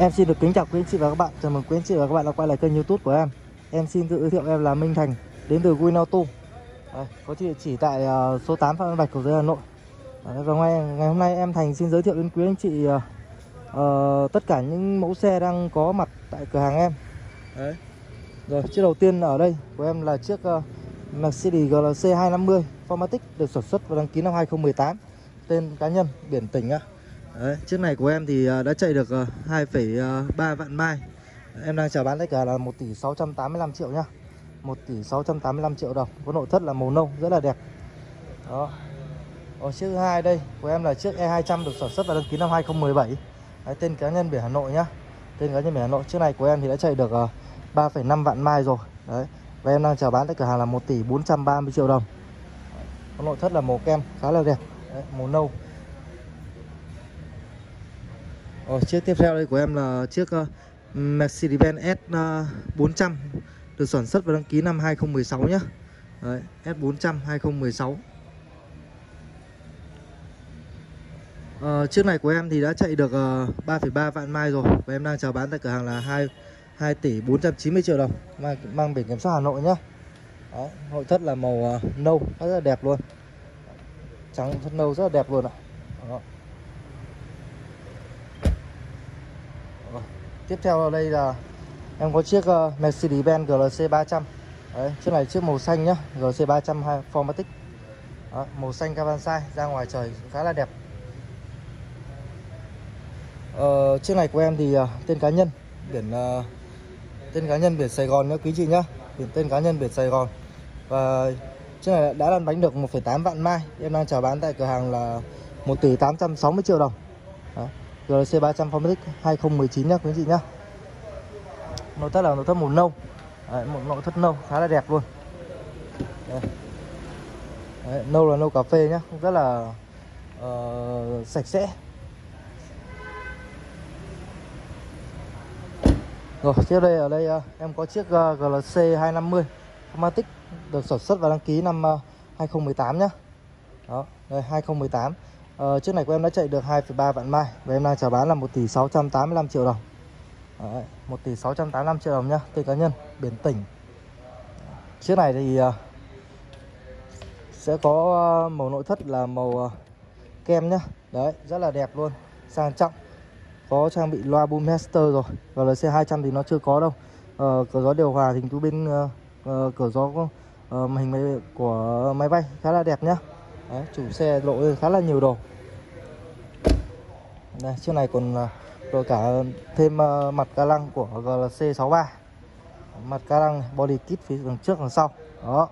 Em xin được kính chào quý anh chị và các bạn. Chào mừng quý anh chị và các bạn đã quay lại kênh YouTube của em. Em xin tự giới thiệu em là Minh Thành, đến từ Win Auto. Đây, có địa chỉ tại uh, số 8 Phạm Văn Bạch, Cầu Giấy, Hà Nội. Đấy, và ngày, ngày hôm nay em Thành xin giới thiệu đến quý anh chị uh, uh, tất cả những mẫu xe đang có mặt tại cửa hàng em. Đấy. Rồi, chiếc đầu tiên ở đây của em là chiếc uh, Mercedes GLC 250 Formatic được sản xuất và đăng ký năm 2018. Tên cá nhân, biển tỉnh á. Đấy, chiếc này của em thì ờ, đã chạy được ờ, 2,3 ờ, vạn mai. Em đang chào bán tất cả là 1 tỷ 685 triệu nhá. 1 tỷ 685 triệu đồng. Có nội thất là màu nâu rất là đẹp. Đó. Ở chiếc thứ hai đây của em là chiếc E200 được sản xuất và đăng ký năm 2017 Đấy, Tên cá nhân biển Hà Nội nhá. Tên cá nhân biển Hà Nội. Chiếc này của em thì đã chạy được 3,5 vạn mai rồi. Đấy. Và em đang chào bán tại cửa hàng là 1 tỷ 430 triệu đồng. Có nội thất là màu kem khá là đẹp. Đấy, Màu nâu. Ồ, chiếc tiếp theo đây của em là chiếc uh, Mercedes-Benz S400 ờ, được sản xuất và đăng ký năm 2016 nhé Đấy, S400 2016 à, Chiếc này của em thì đã chạy được ờ, uh, 3,3 vạn mai rồi Và em đang chào bán tại cửa hàng là 2, 2 tỷ 490 triệu đồng Mang, mang biển kiểm soát Hà Nội nhé Đó, Nội thất là màu uh, nâu rất là đẹp luôn Trắng thất nâu rất là đẹp luôn ạ à. Đó. Vâng. Tiếp theo ở đây là em có chiếc uh, Mercedes-Benz GLC 300 Đấy, chiếc này chiếc màu xanh nhá GLC 300 Formatic. Đó, Màu xanh Cavansai ra ngoài trời khá là đẹp. Ờ, Chiếc này của em thì uh, tên cá nhân Biển uh, Tên cá nhân biển Sài Gòn nhá quý chị nhá. Biển tên cá nhân biển Sài Gòn. Và chiếc này đã lăn bánh được 1,8 vạn mai. Em đang chào bán tại cửa hàng là 1 tỷ 860 triệu đồng. Đó. GLC 300 Formatic 2019 nhá quý anh chị nhá. Nội thất là nội thất màu nâu. Đấy, một nội thất nâu khá là đẹp luôn. Đấy. Đấy, Nâu là nâu cà phê nhá Rất là uh, sạch sẽ. Rồi tiếp đây ở đây uh, em có chiếc uh, GLC 250 Formatic được sản xuất và đăng ký năm ờ, uh, 2018 nhá. Đó, đây 2018 Ờ, chiếc này của em đã chạy được 2,3 vạn mai Và em đang chào bán là 1 tỷ 685 triệu đồng. Đấy, 1 tỷ 685 triệu đồng nhá Tên cá nhân, biển tỉnh. Chiếc này thì uh, Sẽ có uh, màu nội thất là màu uh, kem nhá. Đấy, rất là đẹp luôn Sang trọng. Có trang bị loa Boommaster rồi và lời xe 200 thì nó chưa có đâu. Uh, Cửa gió điều hòa thì chú bên uh, uh, Cửa gió uh, hình máy của máy bay khá là đẹp nhá. Đấy, chủ xe lộ khá là nhiều đồ đây, chiếc này còn à, rồi cả thêm à, mặt ca lăng của GLC 63 mặt ca lăng body kit phía đằng trước đằng sau. Đó.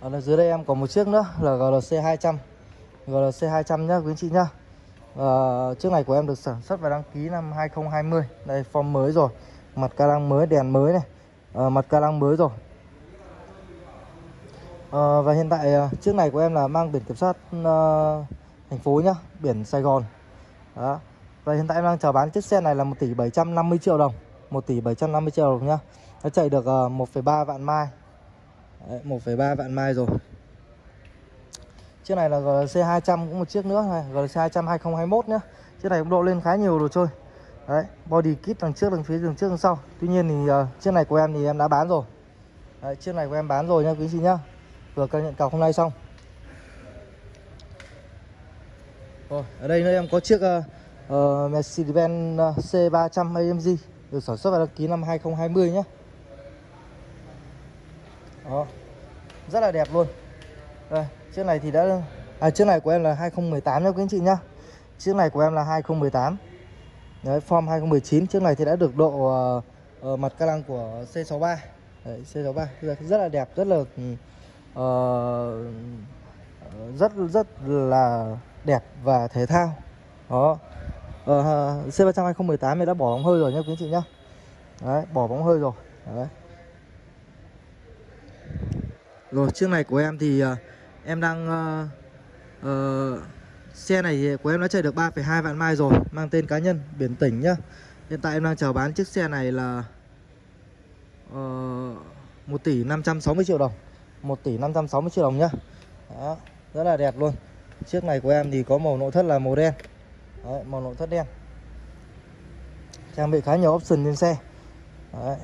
Ở dưới đây em có một chiếc nữa là GLC 200 GLC 200 nhá quý anh chị nhá. À, chiếc này của em được sản xuất và đăng ký năm 2020 đây form mới rồi. Mặt ca lăng mới đèn mới này. À, mặt ca lăng mới rồi. À, và hiện tại à, chiếc này của em là mang biển kiểm soát uh, thành phố nhá biển Sài Gòn. Đó. Và hiện tại em đang chờ bán chiếc xe này là 1 tỷ 750 triệu đồng 1 tỷ 750 triệu đồng nhá. Nó chạy được ờ, 1,3 vạn mai. 1,3 vạn mai rồi. Chiếc này là GLC 200 cũng một chiếc nữa này GLC 200 2021 nhá. Chiếc này cũng độ lên khá nhiều đồ chơi. Đấy body kit đằng trước đằng phía đằng trước đằng sau. Tuy nhiên thì uh, chiếc này của em thì em đã bán rồi. Đấy, chiếc này của em bán rồi nha quý chị nhá. Vừa cân nhận cọc hôm nay xong. Rồi, ở đây nơi em có chiếc uh, uh, Mercedes-Benz C300 AMG được sản xuất và đăng ký năm 2020 nhé. Đó. Rất là đẹp luôn. Đây, chiếc này thì đã à chiếc này của em là 2018 nha quý anh chị nhá. Chiếc này của em là 2018. Đấy, form 2019, chiếc này thì đã được độ uh, uh, mặt ca lăng của C63. Đấy, C63 rất là đẹp, rất là uh, rất rất là đẹp và thể thao. Đó. Ờ, C300 2018 này đã bỏ bóng hơi rồi nhá quý anh chị nhá. Đấy bỏ bóng hơi rồi. Đấy. Rồi chiếc này của em thì uh, em đang uh, uh, xe này của em đã chạy được 3,2 vạn mai rồi mang tên cá nhân biển tỉnh nhá. Hiện tại em đang chào bán chiếc xe này là ờ, uh, 1 tỷ 560 triệu đồng. 1 tỷ 560 triệu đồng nhá. Đó, rất là đẹp luôn. Chiếc này của em thì có màu nội thất là màu đen. Đấy, màu nội thất đen. Trang bị khá nhiều option trên xe. Đấy.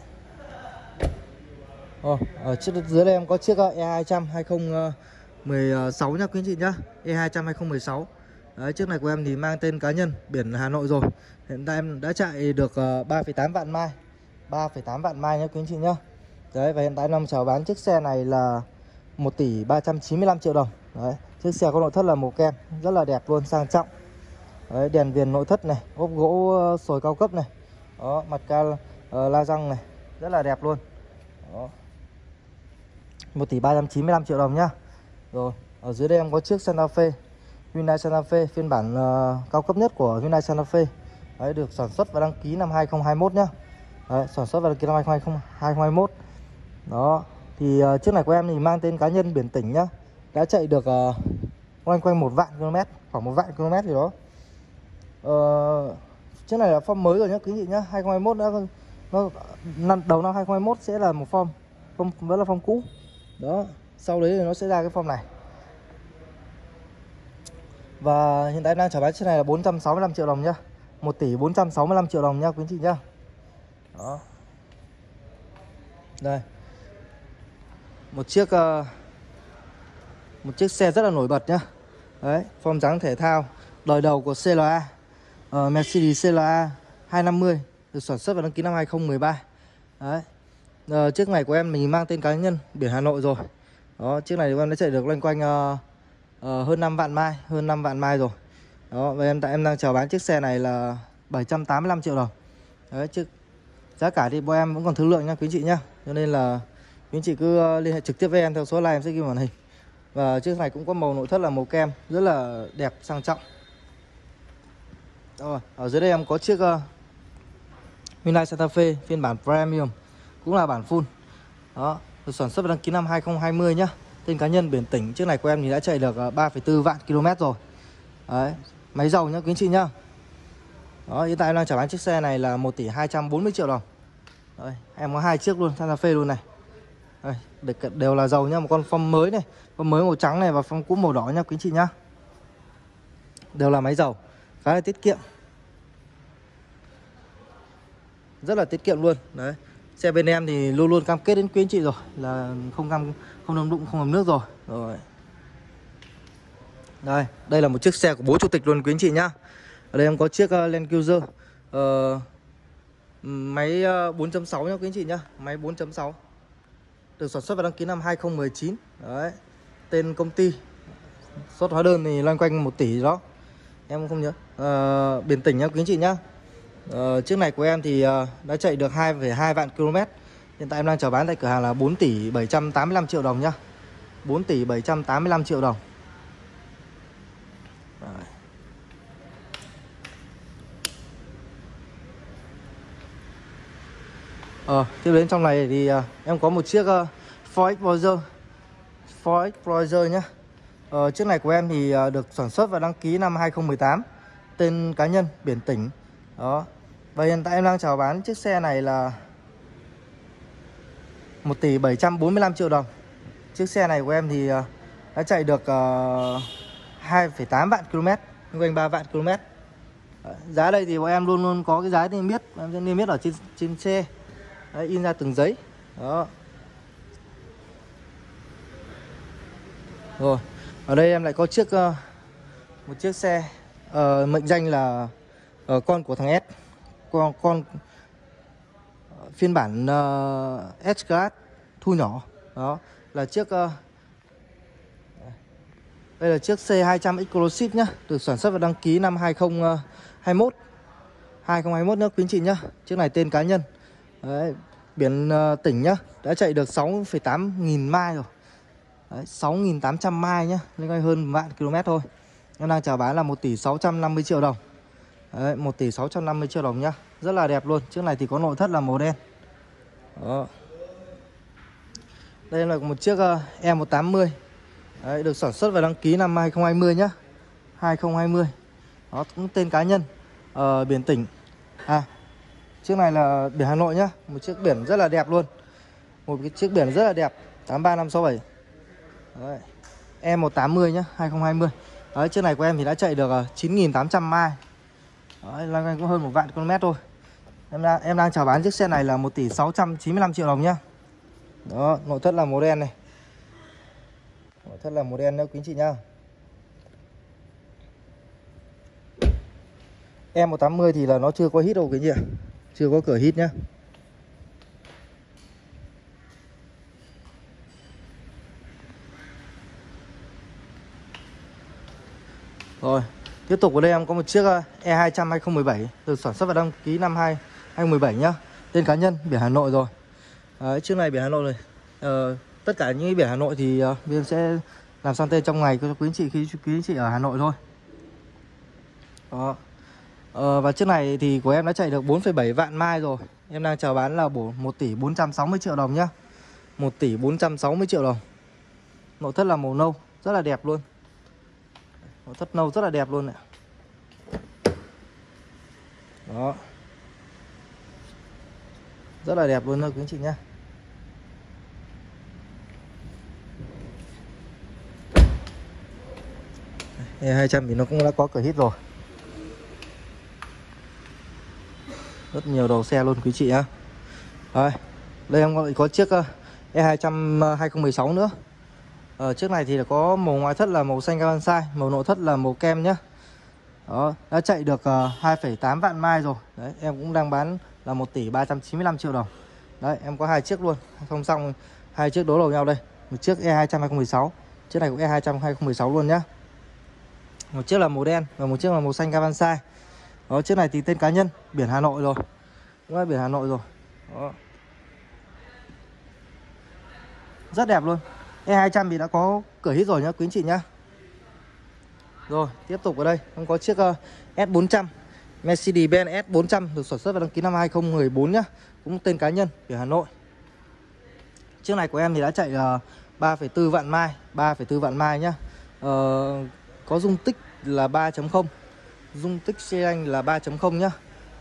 Ồ, ở chiếc dưới đây em có chiếc ờ, E200 2016 ờ, nhá quý anh chị nhá. E200 2016 Đấy, chiếc này của em thì mang tên cá nhân biển Hà Nội rồi. Hiện tại em đã chạy được ờ, 3,8 vạn mai. 3,8 vạn mai nhá quý anh chị nhá. Đấy và hiện tại năm chào bán chiếc xe này là 1 tỷ 395 triệu đồng. Đấy, chiếc xe có nội thất là màu kem rất là đẹp luôn sang trọng. Đấy, đèn viền nội thất này ốp gỗ ờ, sồi cao cấp này. Đó mặt ca uh, la răng này rất là đẹp luôn. Đó. 1 tỷ 395 triệu đồng nhá. Rồi ở dưới đây em có chiếc Santa Fe Hyundai Santa Fe phiên bản uh, cao cấp nhất của Hyundai Santa Fe. Đấy, được sản xuất và đăng ký năm 2021 nhá. Đấy, sản xuất và đăng ký năm 2021 đó thì uh, chiếc này của em thì mang tên cá nhân biển tỉnh nhá. Đã chạy được ờ, uh, quanh quanh một vạn km khoảng một vạn km gì đó. Uh, chiếc này là form mới rồi nhá quý vị nhá. 2021 đã vâng, nó năm đầu năm 2021 sẽ là một form form vẫn là form cũ. Đó sau đấy thì nó sẽ ra cái form này. Và hiện tại đang trả bán chiếc này là 465 triệu đồng nhá. 1 tỷ 465 triệu đồng nhá quý chị nhá. Đó. Đây một chiếc uh, một chiếc xe rất là nổi bật nhá. Đấy form dáng thể thao đời đầu của CLA uh, ờ, Mercedes CLA 250 được sản xuất và đăng ký năm 2013 đấy uh, chiếc này của em mình mang tên cá nhân biển Hà Nội rồi. Đó chiếc này của em đã chạy được loanh quanh uh, uh, hơn 5 vạn mai hơn 5 vạn mai rồi. Đó và em tại em đang chào bán chiếc xe này là 785 triệu đồng. Đấy chiếc giá cả thì bọn em vẫn còn thương lượng nha quý chị nhá. Cho nên là quý anh chị cứ ờ, liên hệ trực tiếp với em theo số line em sẽ ghi màn hình. Và chiếc này cũng có màu nội thất là màu kem rất là đẹp sang trọng. Rồi ở dưới đây em có chiếc ờ, uh, Hyundai Santa Fe phiên bản Premium cũng là bản full. Đó được sản xuất đăng ký năm 2020 nhá. Tên cá nhân biển tỉnh chiếc này của em thì đã chạy được ờ, 3,4 vạn km rồi. Đấy máy dầu nhá quý anh chị nhá. Đó hiện tại em đang trả bán chiếc xe này là 1 tỷ 240 triệu đồng. Đấy, em có hai chiếc luôn Santa Fe luôn này. Đây, đều là dầu nhá một con phong mới này phong mới màu trắng này và phong cũ màu đỏ nhá quý chị nhá. Đều là máy dầu khá là tiết kiệm. Rất là tiết kiệm luôn đấy. Xe bên em thì luôn luôn cam kết đến quý anh chị rồi là không cam không đâm đụng không ngầm nước rồi. Rồi. Đây đây là một chiếc xe của bố chủ tịch luôn quý anh chị nhá. Ở đây em có chiếc uh, Land Cruiser uh, máy ờ, uh, 4.6 nhá quý anh chị nhá máy 4.6 được sản xuất và đăng ký năm 2019 đấy tên công ty xuất hóa đơn thì loanh quanh 1 tỷ đó. Em không nhớ. À, biển tỉnh nhá quý anh chị nhá. À, chiếc này của em thì uh, đã chạy được 2,2 vạn km hiện tại em đang chào bán tại cửa hàng là 4 tỷ 785 triệu đồng nhá. 4 tỷ 785 triệu đồng. Ờ, tiếp đến trong này thì uh, em có một chiếc ờ, uh, Ford Explorer Ford Explorer nhá. Ờ, chiếc này của em thì uh, được sản xuất và đăng ký năm 2018 Tên cá nhân, biển tỉnh. Đó. Và hiện tại em đang chào bán chiếc xe này là 1 tỷ 745 triệu đồng. Chiếc xe này của em thì uh, đã chạy được uh, 2,8 vạn km Quanh 3 vạn km Giá đây thì bọn em luôn luôn có cái giá niêm yết. Em sẽ niêm yết ở trên, trên xe. Đấy, in ra từng giấy. Đó. Rồi ở đây em lại có chiếc uh, một chiếc xe. Uh, mệnh danh là uh, con của thằng S. Con con phiên bản uh, S Class thu nhỏ. Đó là chiếc uh, đây là chiếc C200 Exclusive nhá được sản xuất và đăng ký năm 2021 2021 nữa quý anh chị nhá. Chiếc này tên cá nhân. Đấy, biển uh, tỉnh nhá đã chạy được 6,8 nghìn mai rồi. Đấy, 6.800 mai nhá lên quanh hơn vạn km thôi. Em đang chào bán là 1 tỷ 650 triệu đồng. Đấy, 1 tỷ 650 triệu đồng nhá rất là đẹp luôn. Chiếc này thì có nội thất là màu đen. Đó. Đây là một chiếc ờ, uh, E180 Đấy, được sản xuất và đăng ký năm 2020 nhá. 2020 đó cũng tên cá nhân uh, biển tỉnh. À Chiếc này là biển Hà Nội nhá Một chiếc biển rất là đẹp luôn Một cái chiếc biển rất là đẹp 83567 Đấy. E180 nhá 2020 Đấy, chiếc này của em thì đã chạy được ờ, 9.800 mai Đấy, loanh quanh cũng hơn một vạn km thôi Em đang em đang chào bán chiếc xe này là 1 tỷ 695 triệu đồng nhá. Đó, nội thất là màu đen này. Nội thất là màu đen nữa quý anh chị nhá. Em 180 thì là nó chưa có hít đâu cái gì chị ạ. Chưa có cửa hít nhá. Rồi, tiếp tục ở đây em có một chiếc E200 2017 được sản xuất và đăng ký năm 2 2017 nhá. Tên cá nhân biển Hà Nội rồi. Đấy, chiếc này biển Hà Nội rồi. Ờ, tất cả những biển Hà Nội thì uh, bên sẽ làm sang tên trong ngày cho quý anh chị khi quý anh chị ở Hà Nội thôi. Đó. Ờ, và chiếc này thì của em đã chạy được 4,7 vạn mai rồi. Em đang chào bán là 1 tỷ 460 triệu đồng nhá. 1 tỷ 460 triệu đồng. Nội thất là màu nâu, rất là đẹp luôn. Nội thất nâu rất là đẹp luôn này. Đó. Rất là đẹp luôn thôi quý anh chị nhá. E 200 thì nó cũng đã có cửa hít rồi. Rất nhiều đầu xe luôn quý chị nhá. đây đây em có, có chiếc ờ, E200 2016 ờ, nữa. Ở chiếc này thì là có màu ngoại thất là màu xanh carbon màu nội thất là màu kem nhá. Đó, đã chạy được 2,8 vạn mai rồi. Đấy, em cũng đang bán là 1 tỷ 395 triệu đồng. Đấy, em có hai chiếc luôn. song song hai chiếc đối đầu nhau đây. Một chiếc E200 2016, chiếc này cũng E200 2016 luôn nhá. Một chiếc là màu đen và một chiếc là màu xanh carbon đó, chiếc này thì tên cá nhân, biển Hà Nội rồi. Đúng là biển Hà Nội rồi. Đó. Rất đẹp luôn. E200 thì đã có cửa hít rồi nhá quý anh chị nhá. Rồi, tiếp tục ở đây không có chiếc ờ, uh, S400 Mercedes-Benz S400 được sản xuất và đăng ký năm 2014 nhá. Cũng tên cá nhân ở Hà Nội. Chiếc này của em thì đã chạy ờ, uh, 3,4 vạn mai, 3,4 vạn mai nhá. Uh, có dung tích là 3.0. Dung tích xe anh là 3.0 nhá.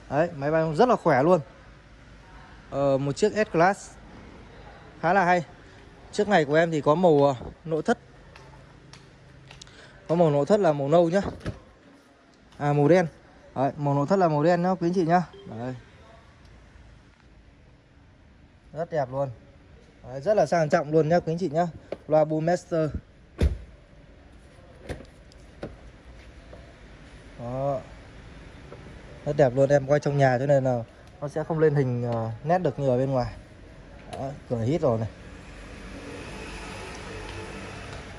Đấy, máy bay rất là khỏe luôn. ờ, một chiếc S-Class khá là hay. Chiếc này của em thì có màu ờ, nội thất có màu nội thất là màu nâu nhá à màu đen Đấy, màu nội thất là màu đen nhá quý anh chị nhá Đấy. rất đẹp luôn Đấy, rất là sang trọng luôn nhá quý anh chị nhá loa Master đó rất đẹp luôn em quay trong nhà cho nên là nó sẽ không lên hình uh, nét được như ở bên ngoài. Đó, cửa hít rồi này.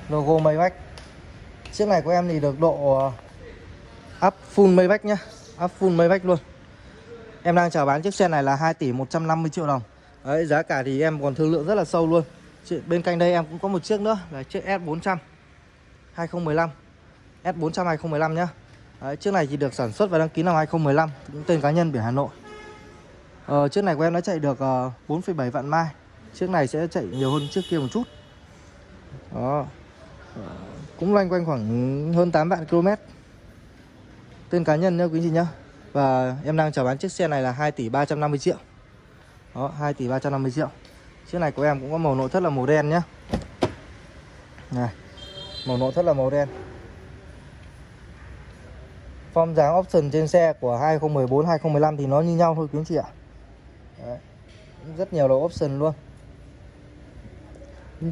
Logo Maybach. Chiếc này của em thì được độ áp up full Maybach nhá. Up full Maybach luôn. Em đang chào bán chiếc xe này là 2 tỷ 150 triệu đồng. Đấy giá cả thì em còn thương lượng rất là sâu luôn. Bên cạnh đây em cũng có một chiếc nữa là chiếc S400 2015 S400 2015 nhá. Đấy, chiếc này thì được sản xuất và đăng ký năm 2015 cũng tên cá nhân biển Hà Nội. Ờ, Chiếc này của em đã chạy được ờ, uh, 4,7 vạn mai. Chiếc này sẽ chạy nhiều hơn trước kia một chút. Đó. Ờ, cũng loanh quanh khoảng hơn 8 vạn km tên cá nhân nhá quý chị nhá. Và em đang chào bán chiếc xe này là 2 tỷ 350 triệu. Đó 2 tỷ 350 triệu. Chiếc này của em cũng có màu nội thất là màu đen nhá. Này màu nội thất là màu đen form dáng option trên xe của 2014 2015 thì nó như nhau thôi quý anh chị ạ. Đấy. rất nhiều đầu option luôn.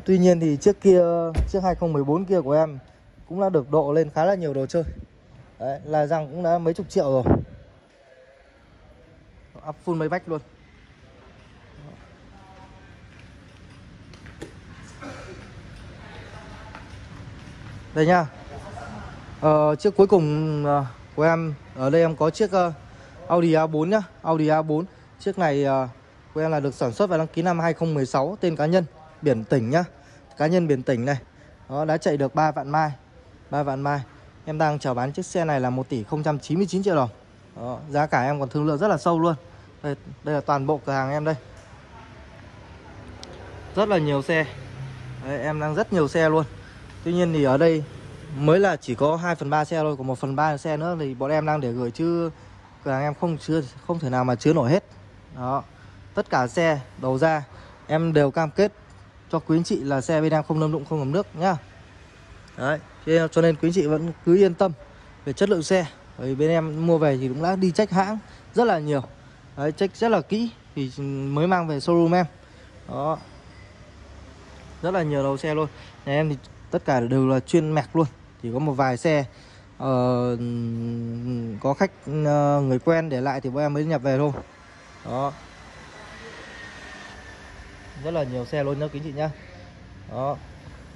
Tuy nhiên thì trước kia Chiếc 2014 kia của em Cũng đã được độ lên khá là nhiều đồ chơi. Đấy, là rằng cũng đã mấy chục triệu rồi. Up full mấy bách luôn. Đây nha ờ, Chiếc cuối cùng ờ, của em Ở đây em có chiếc uh, Audi A4 nhá Audi A4 Chiếc này uh, của em là được sản xuất và đăng ký năm 2016 Tên cá nhân biển tỉnh nhá. Cá nhân biển tỉnh này đó đã chạy được 3 vạn mai 3 vạn mai. Em đang chào bán chiếc xe này là 1 tỷ 099 triệu đồng. Đó, giá cả em còn thương lượng rất là sâu luôn. Đây, đây là toàn bộ cửa hàng em đây. Rất là nhiều xe. Đấy, em đang rất nhiều xe luôn. Tuy nhiên thì ở đây mới là chỉ có 2 phần 3 xe thôi Còn 1 phần 3 xe nữa thì bọn em đang để gửi chứ Cửa hàng em không chưa không thể nào mà chứa nổi hết. Đó. Tất cả xe đầu ra em đều cam kết cho quý anh chị là xe bên em không lâm đụng không ngấm nước nhá. Đấy cho nên quý anh chị vẫn cứ yên tâm về chất lượng xe. Bởi bên em mua về thì cũng đã đi trách hãng rất là nhiều. Đấy, check rất là kỹ thì mới mang về showroom em. Đó. Rất là nhiều đầu xe luôn. Nhà em thì tất cả đều là chuyên mẹc luôn. Chỉ có một vài xe uh, có khách uh, người quen để lại thì bọn em mới nhập về thôi. Đó. Rất là nhiều xe luôn nhá quý anh chị nhá. Đó.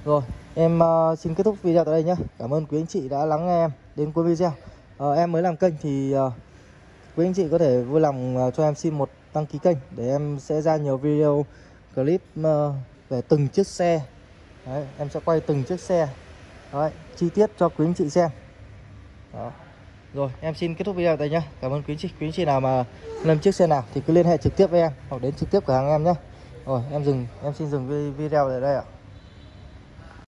Rồi em uh, xin kết thúc video tại đây nhá. Cảm ơn quý anh chị đã lắng nghe em đến cuối video. Uh, em mới làm kênh thì uh, quý anh chị có thể vui lòng uh, cho em xin một đăng ký kênh để em sẽ ra nhiều video clip uh, về từng chiếc xe Đấy, em sẽ quay từng chiếc xe. Đấy, chi tiết cho quý anh chị xem. Đó. Rồi em xin kết thúc video tại nhá. Cảm ơn quý anh chị Quý anh chị nào mà làm chiếc xe nào thì cứ liên hệ trực tiếp với em Hoặc đến trực tiếp cửa hàng em nhé Rồi em dừng em xin dừng video tại đây ạ.